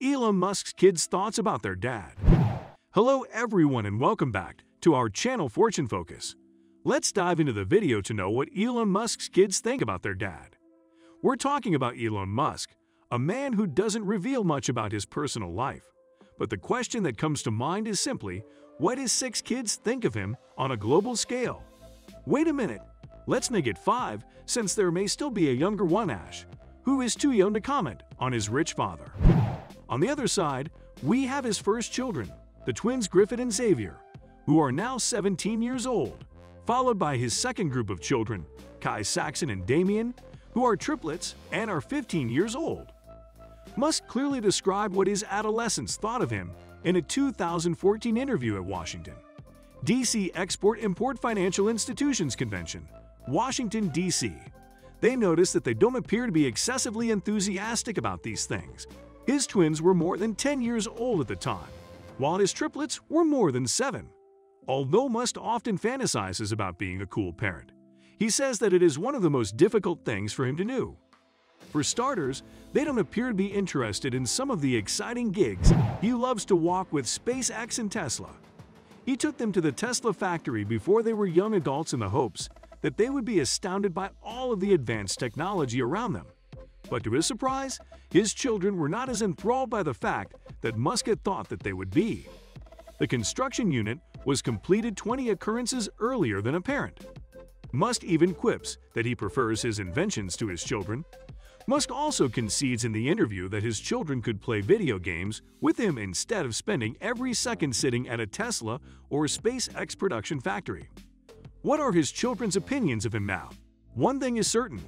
Elon Musk's kids' thoughts about their dad. Hello everyone and welcome back to our channel Fortune Focus. Let's dive into the video to know what Elon Musk's kids think about their dad. We're talking about Elon Musk, a man who doesn't reveal much about his personal life. But the question that comes to mind is simply, what his six kids think of him on a global scale? Wait a minute, let's make it five since there may still be a younger one Ash, who is too young to comment on his rich father. On the other side, we have his first children, the twins Griffin and Xavier, who are now 17 years old, followed by his second group of children, Kai Saxon and Damian, who are triplets and are 15 years old. Musk clearly described what his adolescents thought of him in a 2014 interview at Washington, D.C. Export-Import Financial Institutions Convention, Washington, D.C. They noticed that they don't appear to be excessively enthusiastic about these things his twins were more than 10 years old at the time, while his triplets were more than 7. Although Musk often fantasizes about being a cool parent, he says that it is one of the most difficult things for him to do. For starters, they don't appear to be interested in some of the exciting gigs he loves to walk with SpaceX and Tesla. He took them to the Tesla factory before they were young adults in the hopes that they would be astounded by all of the advanced technology around them. But to his surprise, his children were not as enthralled by the fact that Musk had thought that they would be. The construction unit was completed 20 occurrences earlier than apparent. Musk even quips that he prefers his inventions to his children. Musk also concedes in the interview that his children could play video games with him instead of spending every second sitting at a Tesla or SpaceX production factory. What are his children's opinions of him now? One thing is certain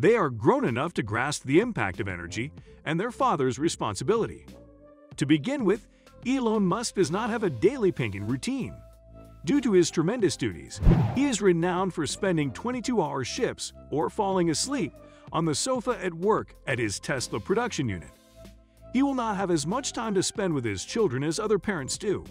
they are grown enough to grasp the impact of energy and their father's responsibility. To begin with, Elon Musk does not have a daily painting routine. Due to his tremendous duties, he is renowned for spending 22-hour shifts or falling asleep on the sofa at work at his Tesla production unit. He will not have as much time to spend with his children as other parents do.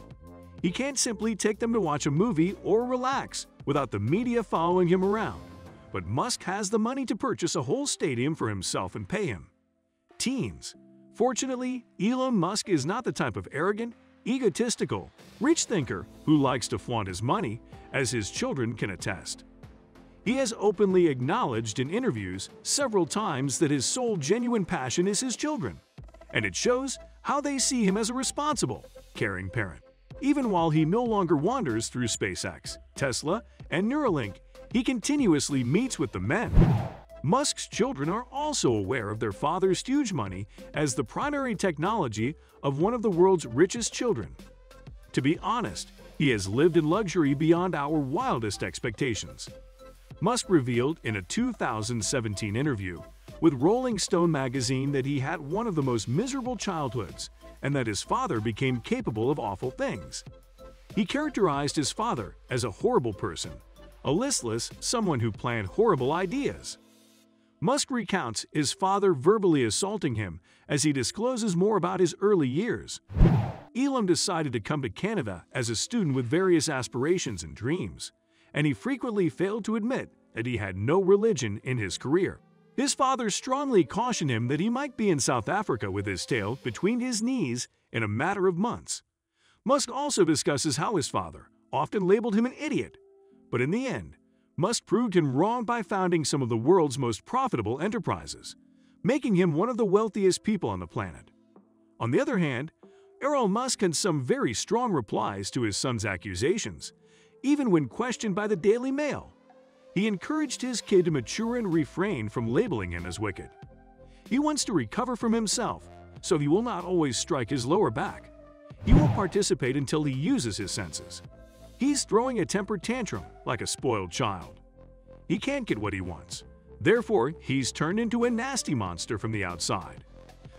He can't simply take them to watch a movie or relax without the media following him around but Musk has the money to purchase a whole stadium for himself and pay him. Teens. Fortunately, Elon Musk is not the type of arrogant, egotistical, rich thinker who likes to flaunt his money, as his children can attest. He has openly acknowledged in interviews several times that his sole genuine passion is his children, and it shows how they see him as a responsible, caring parent. Even while he no longer wanders through SpaceX, Tesla, and Neuralink, he continuously meets with the men. Musk's children are also aware of their father's huge money as the primary technology of one of the world's richest children. To be honest, he has lived in luxury beyond our wildest expectations. Musk revealed in a 2017 interview with Rolling Stone magazine that he had one of the most miserable childhoods and that his father became capable of awful things. He characterized his father as a horrible person a listless, someone who planned horrible ideas. Musk recounts his father verbally assaulting him as he discloses more about his early years. Elon decided to come to Canada as a student with various aspirations and dreams, and he frequently failed to admit that he had no religion in his career. His father strongly cautioned him that he might be in South Africa with his tail between his knees in a matter of months. Musk also discusses how his father often labeled him an idiot but in the end, Musk proved him wrong by founding some of the world's most profitable enterprises, making him one of the wealthiest people on the planet. On the other hand, Elon Musk had some very strong replies to his son's accusations, even when questioned by the Daily Mail. He encouraged his kid to mature and refrain from labeling him as wicked. He wants to recover from himself, so he will not always strike his lower back. He will participate until he uses his senses. He's throwing a temper tantrum like a spoiled child. He can't get what he wants. Therefore, he's turned into a nasty monster from the outside.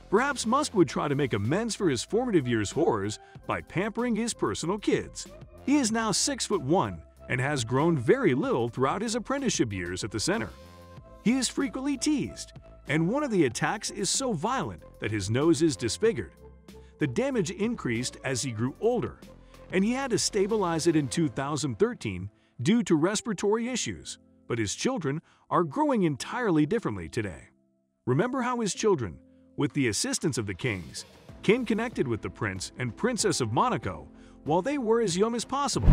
Perhaps Musk would try to make amends for his formative years' horrors by pampering his personal kids. He is now 6 foot 1 and has grown very little throughout his apprenticeship years at the center. He is frequently teased, and one of the attacks is so violent that his nose is disfigured. The damage increased as he grew older and he had to stabilize it in 2013 due to respiratory issues, but his children are growing entirely differently today. Remember how his children, with the assistance of the kings, Ken connected with the Prince and Princess of Monaco while they were as young as possible.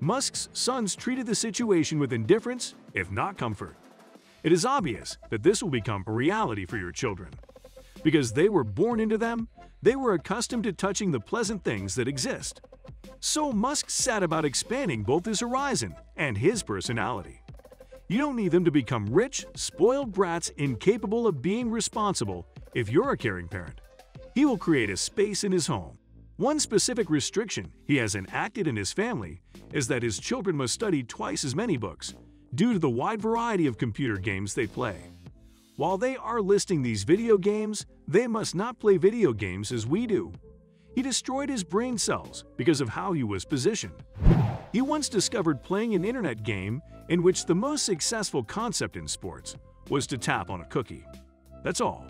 Musk's sons treated the situation with indifference, if not comfort. It is obvious that this will become a reality for your children. Because they were born into them, they were accustomed to touching the pleasant things that exist. So Musk set about expanding both his horizon and his personality. You don't need them to become rich, spoiled brats incapable of being responsible if you're a caring parent. He will create a space in his home. One specific restriction he has enacted in his family is that his children must study twice as many books due to the wide variety of computer games they play. While they are listing these video games, they must not play video games as we do. He destroyed his brain cells because of how he was positioned. He once discovered playing an internet game in which the most successful concept in sports was to tap on a cookie. That's all.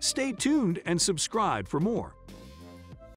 Stay tuned and subscribe for more.